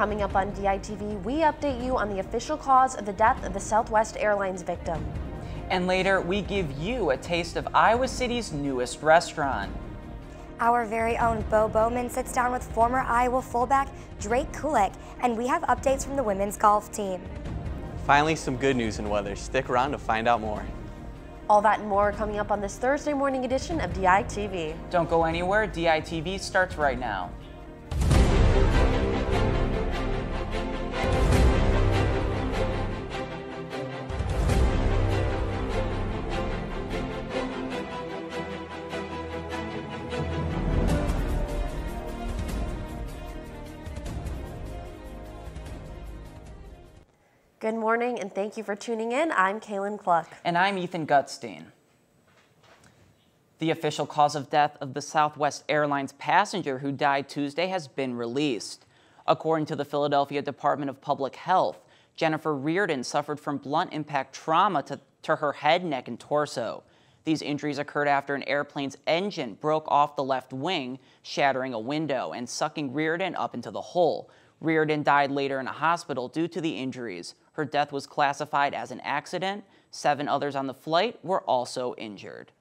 Coming up on DITV, we update you on the official cause of the death of the Southwest Airlines victim. And later, we give you a taste of Iowa City's newest restaurant. Our very own Bo Bowman sits down with former Iowa fullback Drake Kulick, and we have updates from the women's golf team. Finally, some good news in weather. Stick around to find out more. All that and more coming up on this Thursday morning edition of DITV. Don't go anywhere. DITV starts right now. Good morning and thank you for tuning in. I'm Kaylin Cluck. And I'm Ethan Gutstein. The official cause of death of the Southwest Airlines passenger who died Tuesday has been released. According to the Philadelphia Department of Public Health, Jennifer Riordan suffered from blunt impact trauma to, to her head, neck, and torso. These injuries occurred after an airplane's engine broke off the left wing, shattering a window and sucking Riordan up into the hole. Riordan died later in a hospital due to the injuries. Her death was classified as an accident. Seven others on the flight were also injured.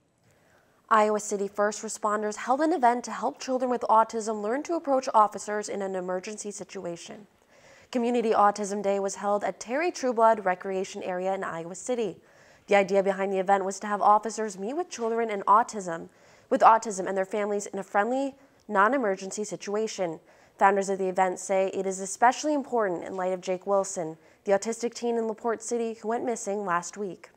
Iowa City first responders held an event to help children with autism learn to approach officers in an emergency situation. Community Autism Day was held at Terry Trueblood Recreation Area in Iowa City. The idea behind the event was to have officers meet with children in autism, with autism and their families in a friendly, non-emergency situation. Founders of the event say it is especially important in light of Jake Wilson, the autistic teen in LaPorte City who went missing last week.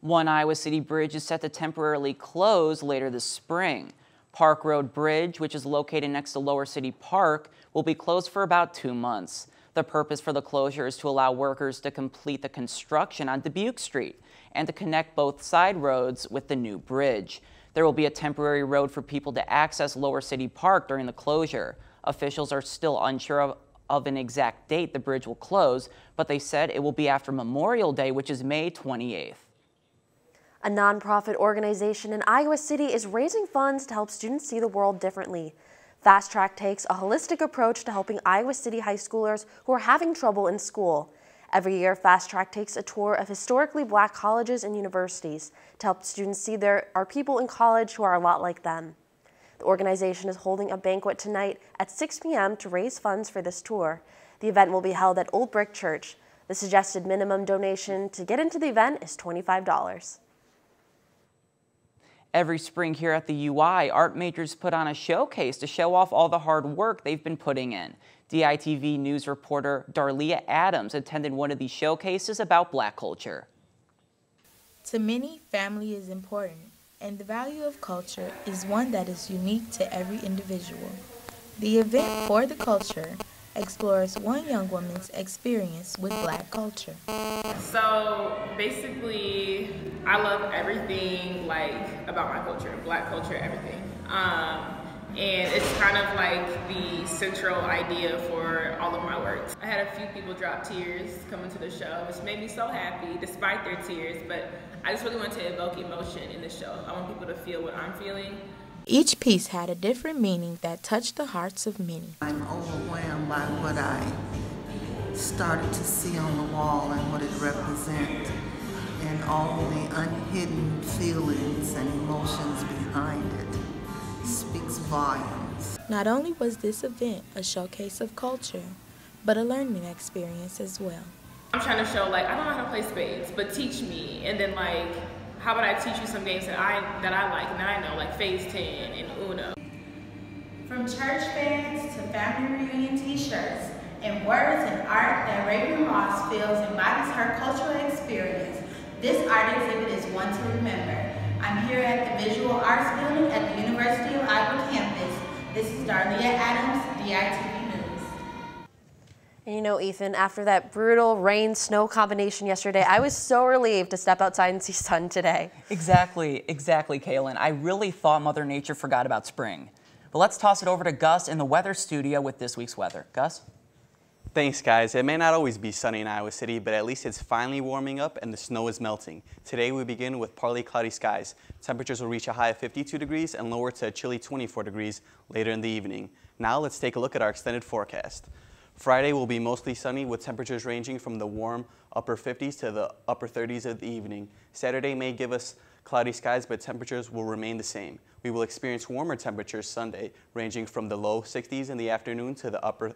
One Iowa City bridge is set to temporarily close later this spring. Park Road Bridge, which is located next to Lower City Park, will be closed for about two months. The purpose for the closure is to allow workers to complete the construction on Dubuque Street and to connect both side roads with the new bridge. There will be a temporary road for people to access Lower City Park during the closure. Officials are still unsure of, of an exact date the bridge will close, but they said it will be after Memorial Day, which is May 28th. A nonprofit organization in Iowa City is raising funds to help students see the world differently. Fast Track takes a holistic approach to helping Iowa City high schoolers who are having trouble in school. Every year, Fast Track takes a tour of historically black colleges and universities to help students see there are people in college who are a lot like them. The organization is holding a banquet tonight at 6 p.m. to raise funds for this tour. The event will be held at Old Brick Church. The suggested minimum donation to get into the event is $25. Every spring here at the UI, art majors put on a showcase to show off all the hard work they've been putting in. DITV news reporter Darlia Adams attended one of these showcases about black culture. To many, family is important, and the value of culture is one that is unique to every individual. The event for the culture explores one young woman's experience with black culture. So basically, I love everything like about my culture, black culture, everything. Um, and it's kind of like the central idea for all of my works. I had a few people drop tears coming to the show, which made me so happy despite their tears, but I just really want to evoke emotion in the show. I want people to feel what I'm feeling. Each piece had a different meaning that touched the hearts of many. I'm overwhelmed by what I started to see on the wall and what it represents and all the unhidden feelings and emotions behind it speaks. Not only was this event a showcase of culture, but a learning experience as well. I'm trying to show like I don't know how to play spades, but teach me and then like how about I teach you some games that I that I like and that I know, like Phase 10 and Uno. From church bands to family reunion t-shirts and words and art that Raven Ross feels embodies her cultural experience, this art exhibit is one to remember. I'm here at the Visual Arts Building at the University of Darlia Adams, DITV. And you know, Ethan, after that brutal rain snow combination yesterday, I was so relieved to step outside and see sun today. Exactly, exactly, Kaylin. I really thought Mother Nature forgot about spring. But let's toss it over to Gus in the weather studio with this week's weather. Gus? Thanks, guys. It may not always be sunny in Iowa City, but at least it's finally warming up and the snow is melting. Today we begin with partly cloudy skies. Temperatures will reach a high of 52 degrees and lower to a chilly 24 degrees later in the evening. Now let's take a look at our extended forecast. Friday will be mostly sunny with temperatures ranging from the warm upper 50s to the upper 30s of the evening. Saturday may give us cloudy skies, but temperatures will remain the same. We will experience warmer temperatures Sunday, ranging from the low 60s in the afternoon to the upper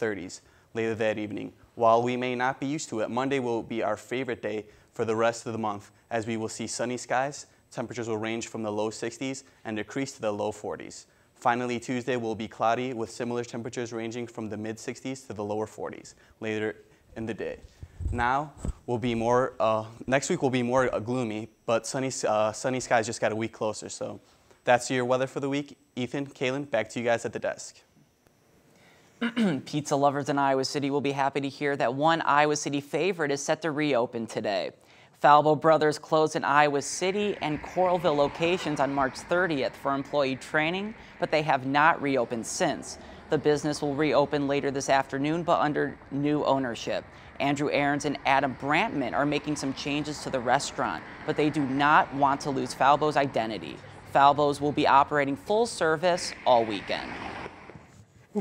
30s later that evening. While we may not be used to it, Monday will be our favorite day for the rest of the month as we will see sunny skies. Temperatures will range from the low 60s and decrease to the low 40s. Finally, Tuesday will be cloudy with similar temperatures ranging from the mid 60s to the lower 40s later in the day. Now will be more, uh, next week will be more uh, gloomy, but sunny, uh, sunny skies just got a week closer. So that's your weather for the week. Ethan, Kaylin, back to you guys at the desk. Pizza lovers in Iowa City will be happy to hear that one Iowa City favorite is set to reopen today. Falbo Brothers closed in Iowa City and Coralville locations on March 30th for employee training, but they have not reopened since. The business will reopen later this afternoon, but under new ownership. Andrew Aarons and Adam Brantman are making some changes to the restaurant, but they do not want to lose Falbo's identity. Falbo's will be operating full service all weekend.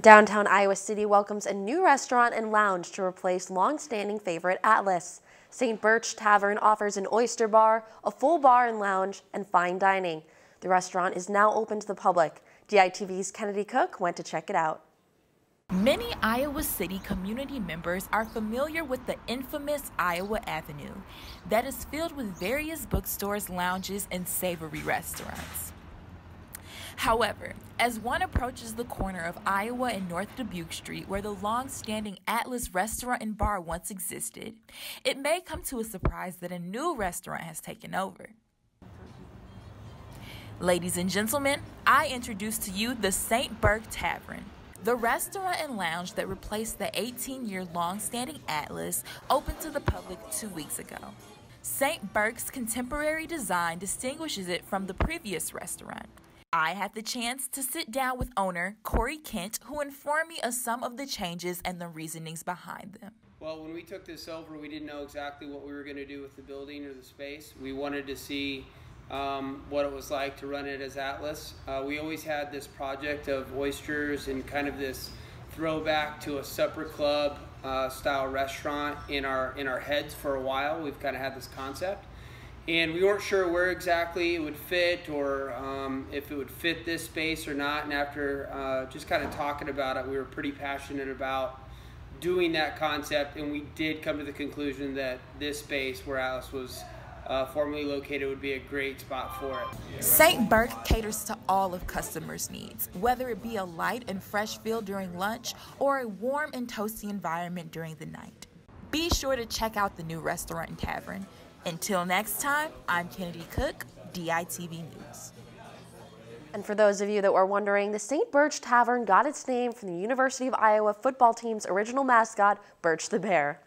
Downtown Iowa City welcomes a new restaurant and lounge to replace long-standing favorite Atlas. St. Burch Tavern offers an oyster bar, a full bar and lounge, and fine dining. The restaurant is now open to the public. DITV's Kennedy Cook went to check it out. Many Iowa City community members are familiar with the infamous Iowa Avenue that is filled with various bookstores, lounges, and savory restaurants. However, as one approaches the corner of Iowa and North Dubuque Street, where the long standing Atlas restaurant and bar once existed, it may come to a surprise that a new restaurant has taken over. Ladies and gentlemen, I introduce to you the St. Burch Tavern. The restaurant and lounge that replaced the 18 year long standing Atlas opened to the public two weeks ago. St. Burch's contemporary design distinguishes it from the previous restaurant. I had the chance to sit down with owner Corey Kent, who informed me of some of the changes and the reasonings behind them. Well, when we took this over, we didn't know exactly what we were going to do with the building or the space. We wanted to see um, what it was like to run it as Atlas. Uh, we always had this project of oysters and kind of this throwback to a supper club uh, style restaurant in our in our heads for a while. We've kind of had this concept and we weren't sure where exactly it would fit or um, if it would fit this space or not. And after uh, just kind of talking about it, we were pretty passionate about doing that concept, and we did come to the conclusion that this space where Atlas was uh, formerly located would be a great spot for it. St. Burch caters to all of customers' needs, whether it be a light and fresh feel during lunch or a warm and toasty environment during the night. Be sure to check out the new restaurant and tavern until next time, I'm Kennedy Cook, DITV News. And for those of you that were wondering, the St. Burch Tavern got its name from the University of Iowa football team's original mascot, Burch the Bear.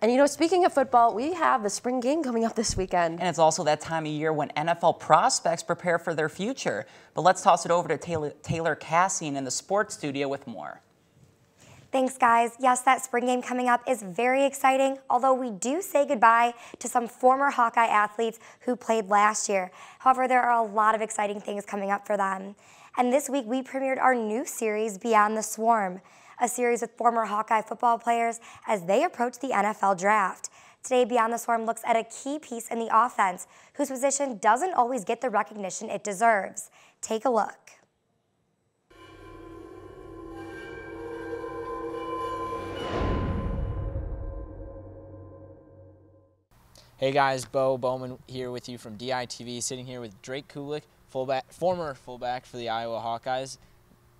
And you know, speaking of football, we have the spring game coming up this weekend. And it's also that time of year when NFL prospects prepare for their future. But let's toss it over to Taylor, Taylor Cassian in the sports studio with more. Thanks, guys. Yes, that spring game coming up is very exciting, although we do say goodbye to some former Hawkeye athletes who played last year. However, there are a lot of exciting things coming up for them. And this week, we premiered our new series, Beyond the Swarm, a series with former Hawkeye football players as they approach the NFL draft. Today, Beyond the Swarm looks at a key piece in the offense whose position doesn't always get the recognition it deserves. Take a look. Hey guys, Bo Bowman here with you from DITV, sitting here with Drake Kulick, fullback, former fullback for the Iowa Hawkeyes,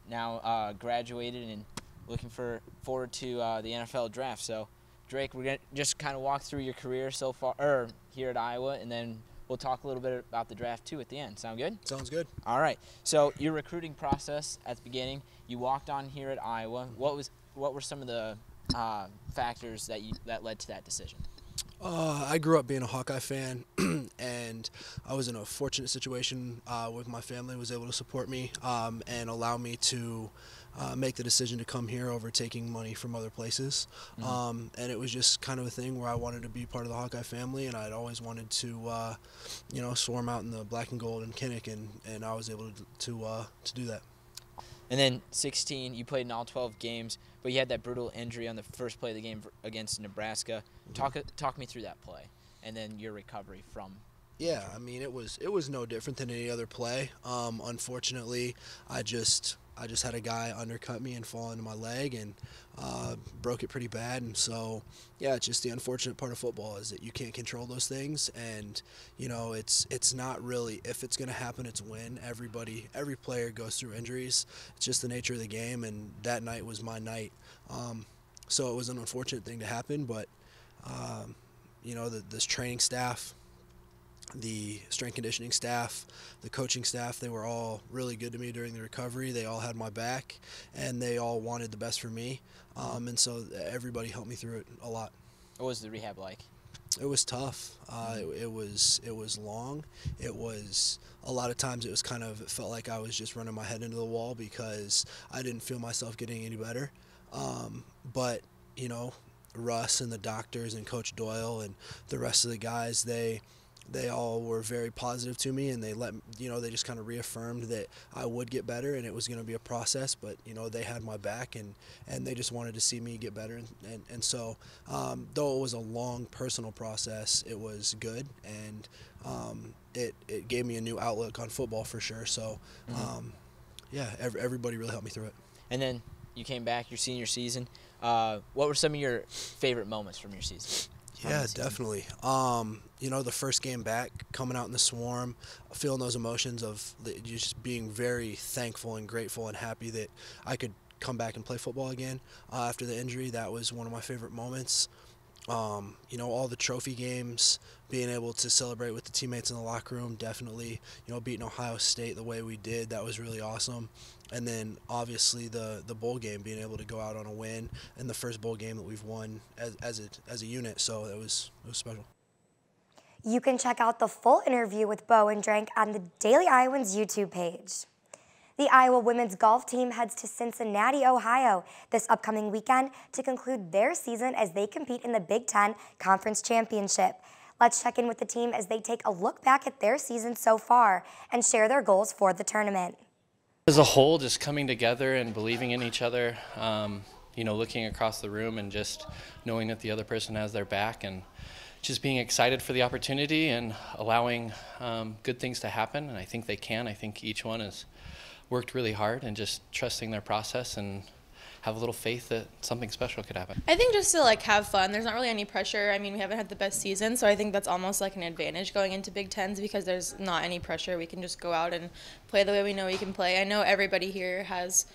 now uh, graduated and looking for forward to uh, the NFL draft. So, Drake, we're gonna just kind of walk through your career so far, er, here at Iowa, and then we'll talk a little bit about the draft too at the end. Sound good? Sounds good. All right. So your recruiting process at the beginning, you walked on here at Iowa. What was what were some of the uh, factors that you that led to that decision? Uh, I grew up being a Hawkeye fan, and I was in a fortunate situation uh, with my family. Was able to support me um, and allow me to uh, make the decision to come here over taking money from other places. Mm-hmm. Um, and it was just kind of a thing where I wanted to be part of the Hawkeye family, and I'd always wanted to, uh, you know, swarm out in the black and gold in Kinnick, and, and I was able to to, uh, to do that. And then 16, you played in all 12 games, but you had that brutal injury on the first play of the game against Nebraska. Mm-hmm. Talk talk me through that play, and then your recovery from. Yeah, I mean it was it was no different than any other play. Um, unfortunately, I just I just had a guy undercut me and fall into my leg and uh, broke it pretty bad. And so, yeah, it's just the unfortunate part of football is that you can't control those things. And you know, it's it's not really if it's going to happen, it's when. Everybody, every player goes through injuries. It's just the nature of the game. And that night was my night. Um, so it was an unfortunate thing to happen, but um, you know, the, this training staff the strength conditioning staff, the coaching staff, they were all really good to me during the recovery. They all had my back, and they all wanted the best for me. Um, and so everybody helped me through it a lot. What was the rehab like? It was tough. Uh, it, it, was it was long. It was a lot of times it was kind of it felt like I was just running my head into the wall because I didn't feel myself getting any better. Um, but you know, Russ and the doctors and Coach Doyle and the rest of the guys they they all were very positive to me and they let you know they just kind of reaffirmed that I would get better and it was going to be a process but you know they had my back and and they just wanted to see me get better and and, and so um, though it was a long personal process it was good and um, it it gave me a new outlook on football for sure so mm-hmm. um, yeah every, everybody really helped me through it and then you came back your senior season uh, what were some of your favorite moments from your season yeah, definitely. Um, you know, the first game back, coming out in the swarm, feeling those emotions of just being very thankful and grateful and happy that I could come back and play football again uh, after the injury. That was one of my favorite moments. Um, you know, all the trophy games, being able to celebrate with the teammates in the locker room, definitely, you know, beating Ohio State the way we did, that was really awesome. And then obviously the, the bowl game, being able to go out on a win and the first bowl game that we've won as, as, a, as a unit. So it was, it was special. You can check out the full interview with Bo and Drake on the Daily Iowans YouTube page. The Iowa women's golf team heads to Cincinnati, Ohio this upcoming weekend to conclude their season as they compete in the Big Ten Conference Championship. Let's check in with the team as they take a look back at their season so far and share their goals for the tournament. As a whole, just coming together and believing in each other, um, you know, looking across the room and just knowing that the other person has their back and just being excited for the opportunity and allowing um, good things to happen. And I think they can. I think each one is worked really hard and just trusting their process and have a little faith that something special could happen. I think just to like have fun. There's not really any pressure. I mean, we haven't had the best season, so I think that's almost like an advantage going into Big Tens because there's not any pressure. We can just go out and play the way we know we can play. I know everybody here has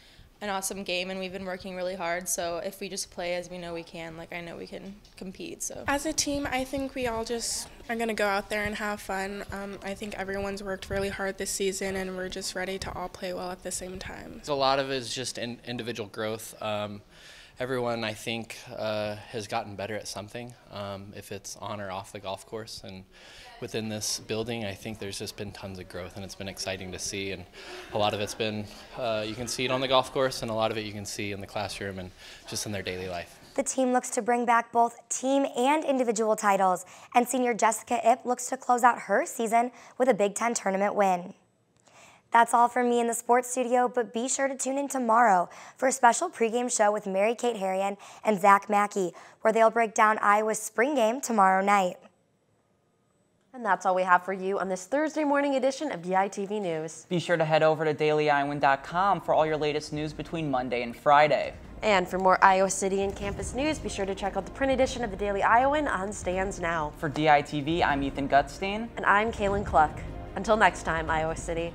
an awesome game and we've been working really hard. So if we just play as we know we can, like I know we can compete. So as a team, I think we all just are gonna go out there and have fun. Um, I think everyone's worked really hard this season, and we're just ready to all play well at the same time. A lot of it is just in individual growth. Um, everyone I think uh, has gotten better at something, um, if it's on or off the golf course. And within this building, I think there's just been tons of growth, and it's been exciting to see. And a lot of it's been uh, you can see it on the golf course, and a lot of it you can see in the classroom and just in their daily life. The team looks to bring back both team and individual titles, and senior Jessica Ip looks to close out her season with a Big Ten tournament win. That's all from me in the sports studio, but be sure to tune in tomorrow for a special pregame show with Mary Kate Harrion and Zach Mackey, where they'll break down Iowa's spring game tomorrow night. And that's all we have for you on this Thursday morning edition of DITV News. Be sure to head over to dailyiowan.com for all your latest news between Monday and Friday. And for more Iowa City and campus news, be sure to check out the print edition of the Daily Iowan on stands now. For DITV, I'm Ethan Gutstein. And I'm Kaylin Cluck. Until next time, Iowa City.